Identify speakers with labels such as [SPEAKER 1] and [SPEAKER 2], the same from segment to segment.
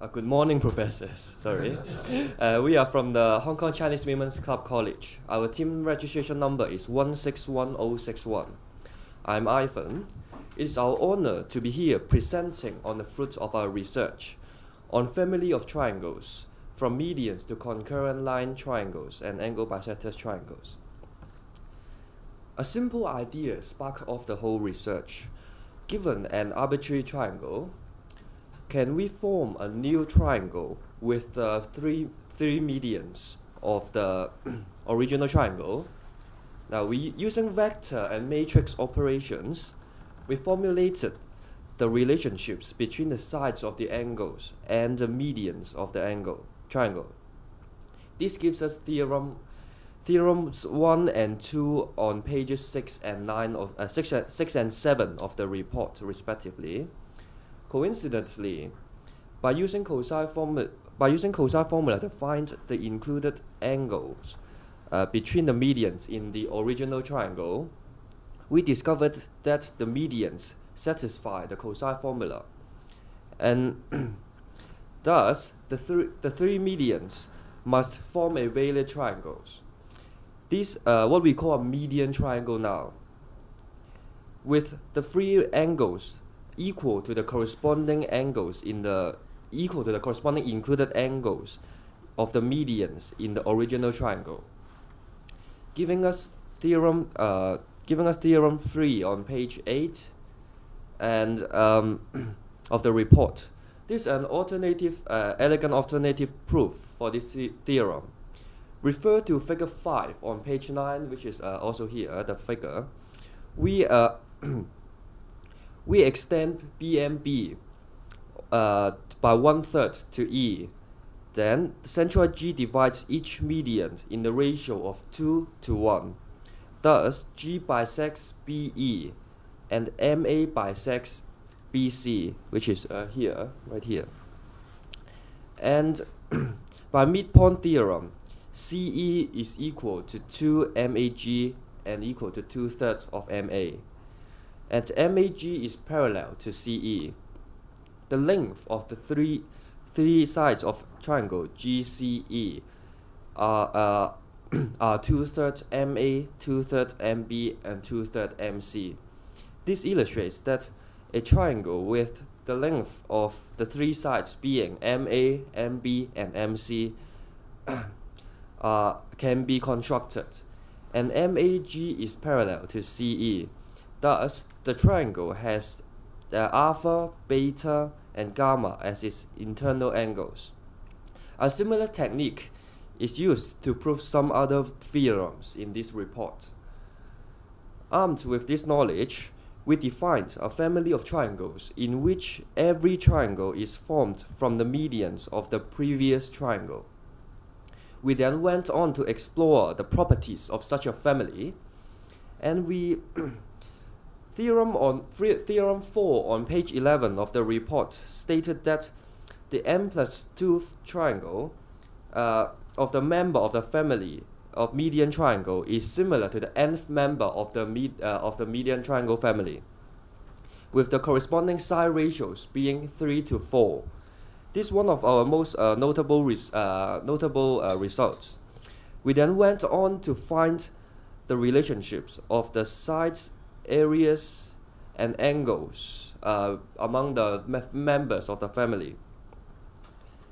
[SPEAKER 1] Uh, good morning, professors. Sorry. uh, we are from the Hong Kong Chinese Women's Club College. Our team registration number is 161061. I'm Ivan. It is our honor to be here presenting on the fruits of our research on family of triangles, from medians to concurrent line triangles and angle bisectors triangles. A simple idea sparked off the whole research. Given an arbitrary triangle, can we form a new triangle with the three, three medians of the original triangle? Now, we using vector and matrix operations, we formulated the relationships between the sides of the angles and the medians of the angle triangle. This gives us theorem theorems 1 and 2 on pages 6 and 9 of uh, 6, and, 6 and 7 of the report respectively. Coincidentally, by using cosine formula, by using cosine formula to find the included angles uh, between the medians in the original triangle, we discovered that the medians satisfy the cosine formula. And thus, the, th the three medians must form a valid triangles. This uh, what we call a median triangle now. With the three angles equal to the corresponding angles in the equal to the corresponding included angles of the medians in the original triangle, giving us theorem uh, giving us theorem three on page eight, and um, of the report. This is an alternative, uh, elegant alternative proof for this the theorem. Refer to figure 5 on page 9, which is uh, also here, the figure. We, uh, we extend BMB uh, by one third to E. Then centroid G divides each median in the ratio of 2 to 1. Thus, G bisects BE and MA bisects BC, which is uh, here, right here. And by midpoint theorem, CE is equal to 2 MAG and equal to 2 thirds of MA. And MAG is parallel to CE. The length of the three, three sides of triangle GCE are, uh, are 2 thirds MA, 2 thirds MB, and 2 thirds MC. This illustrates that a triangle with the length of the three sides being MA, MB, and MC uh, can be constructed, and MAG is parallel to CE. Thus, the triangle has the alpha, beta, and gamma as its internal angles. A similar technique is used to prove some other theorems in this report. Armed with this knowledge, we defined a family of triangles in which every triangle is formed from the medians of the previous triangle. We then went on to explore the properties of such a family, and we theorem on theorem 4 on page 11 of the report stated that the n plus 2 triangle uh, of the member of the family of median triangle is similar to the nth member of the med, uh, of the median triangle family with the corresponding side ratios being 3 to 4 this is one of our most uh, notable, res uh, notable uh, results. We then went on to find the relationships of the sides, areas, and angles uh, among the members of the family.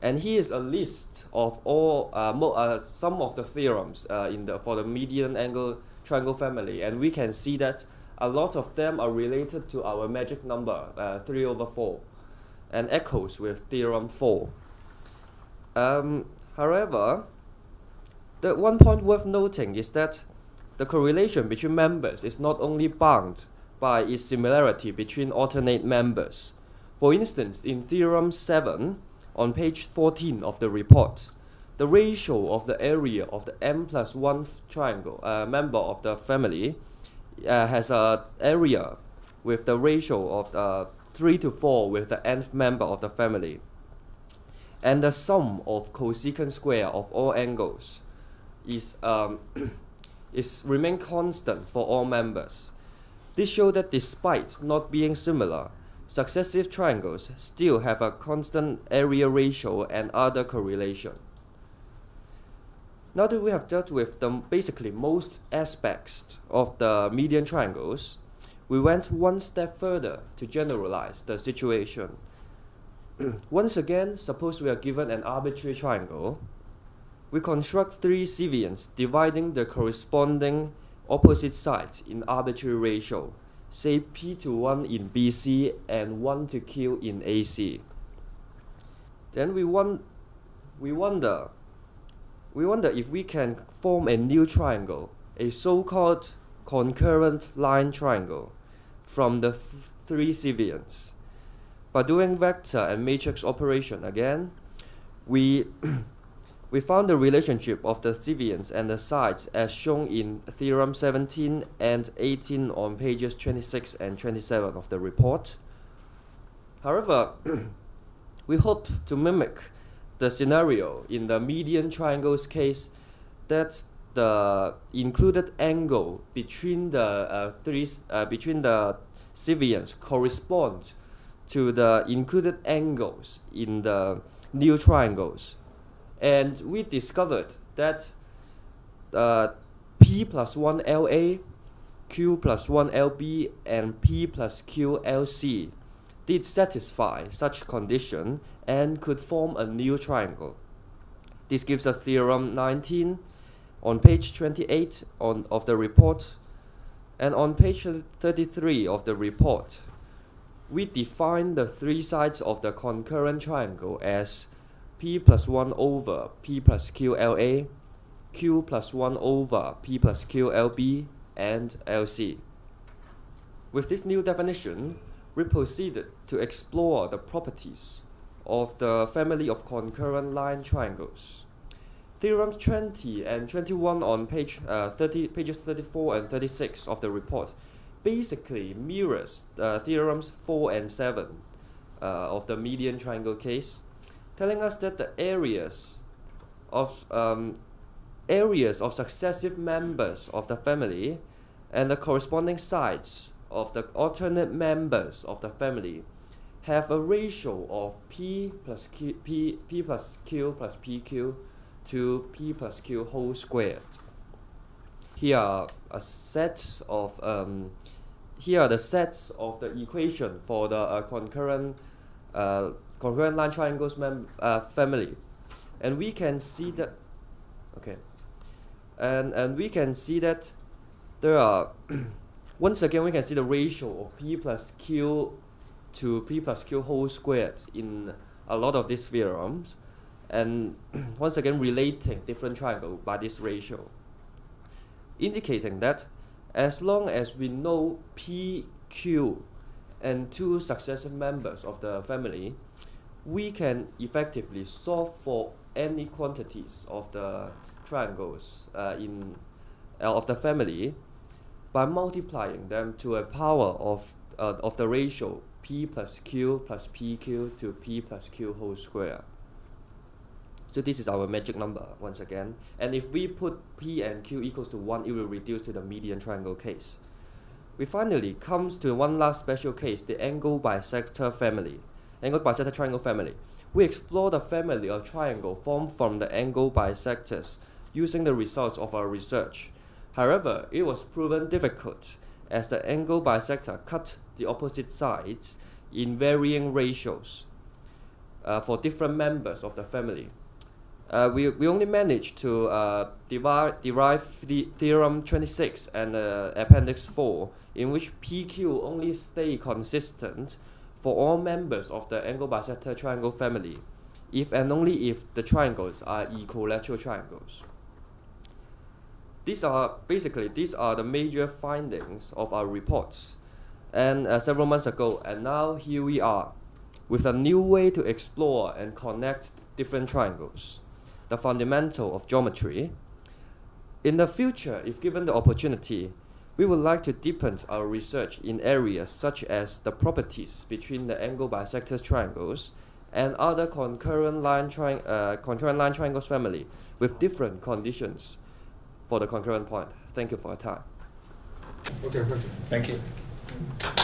[SPEAKER 1] And here is a list of all uh, uh, some of the theorems in the for the median angle triangle family, and we can see that a lot of them are related to our magic number, 3 over 4 and echoes with theorem 4. Um, however, the one point worth noting is that the correlation between members is not only bound by its similarity between alternate members. For instance, in theorem 7 on page 14 of the report, the ratio of the area of the m plus 1 triangle uh, member of the family uh, has an area with the ratio of the 3 to 4 with the nth member of the family, and the sum of cosecant square of all angles is, um, is remain constant for all members. This shows that despite not being similar, successive triangles still have a constant area ratio and other correlation. Now that we have dealt with the basically most aspects of the median triangles, we went one step further to generalize the situation. Once again, suppose we are given an arbitrary triangle. We construct three cevians dividing the corresponding opposite sides in arbitrary ratio, say P to 1 in BC and 1 to Q in AC. Then we, want, we wonder we wonder if we can form a new triangle, a so-called concurrent line triangle, from the three cevians. By doing vector and matrix operation again, we we found the relationship of the cevians and the sides as shown in theorem 17 and 18 on pages 26 and 27 of the report. However, we hope to mimic the scenario in the median triangles case that the included angle between the uh, three uh, between the civvians corresponds to the included angles in the new triangles and we discovered that uh, P plus 1 LA, Q plus 1 LB, and P plus Q LC did satisfy such condition and could form a new triangle. This gives us theorem 19 on page 28 on, of the report and on page 33 of the report. We define the three sides of the concurrent triangle as p plus 1 over p plus q LA, q plus 1 over p plus qlb, and LC. With this new definition, we proceeded to explore the properties of the family of concurrent line triangles. Theorems 20 and 21 on page, uh, 30, pages 34 and 36 of the report basically mirrors uh, theorems 4 and 7 uh, of the median triangle case telling us that the areas of um, areas of successive members of the family and the corresponding sides of the alternate members of the family have a ratio of p plus q, p, p plus q plus pq to p plus q whole squared. Here are a set of um, here are the sets of the equation for the uh, concurrent uh, concurrent line triangles mem uh, family. And we can see that okay. And and we can see that there are once again we can see the ratio of p plus q to p plus q whole squared in a lot of these theorems. And once again relating different triangle by this ratio. Indicating that as long as we know p q and two successive members of the family we can effectively solve for any quantities of the triangles uh, in uh, of the family by multiplying them to a power of uh, of the ratio p plus q plus pq to p plus q whole square. So this is our magic number once again. And if we put p and q equals to 1, it will reduce to the median triangle case. We finally comes to one last special case, the angle bisector family angle bisector triangle family. We explore the family of triangle formed from the angle bisectors using the results of our research. However, it was proven difficult as the angle bisector cut the opposite sides in varying ratios uh, for different members of the family. Uh, we, we only managed to uh, derive, derive the theorem 26 and uh, appendix 4 in which PQ only stay consistent for all members of the angle bisector triangle family if and only if the triangles are equilateral triangles. These are basically these are the major findings of our reports and uh, several months ago and now here we are with a new way to explore and connect different triangles, the fundamental of geometry. In the future, if given the opportunity, we would like to deepen our research in areas such as the properties between the angle bisector triangles and other concurrent line, tri uh, concurrent line triangles family with different conditions for the concurrent point. Thank you for your time.
[SPEAKER 2] Okay, thank you.
[SPEAKER 3] Thank you.